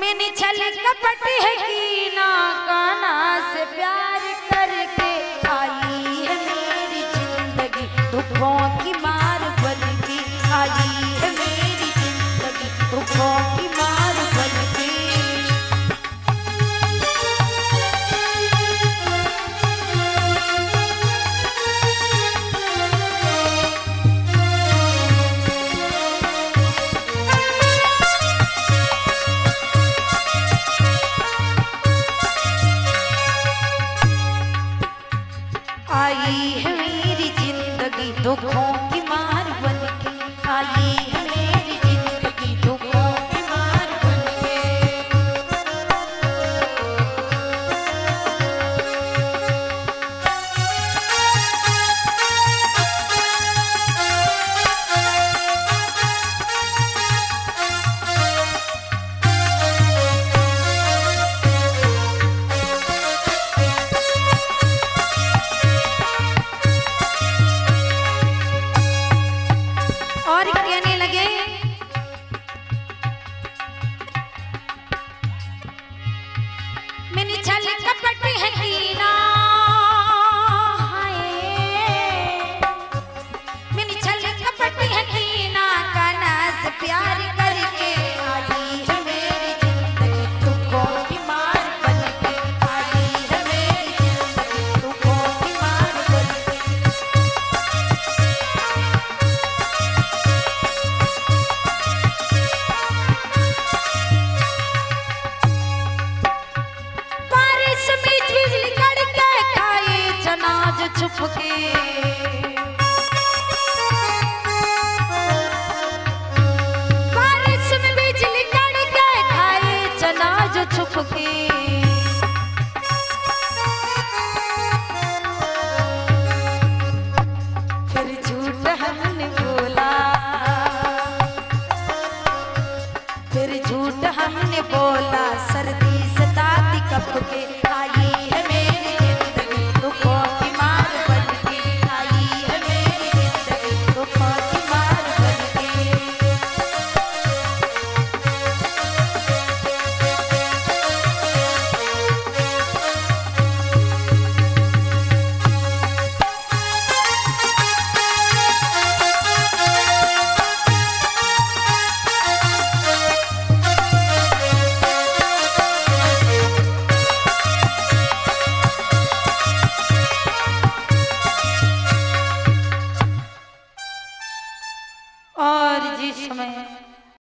मैंने छल कपट है की ना काना से प्यार करके। आई है मेरी ज़िंदगी दुखों की। और कहने छुप बारिश में बिजली खाए छुप के। फिर फिर झूठ हमने बोला, सर्दी सताती कप के। समय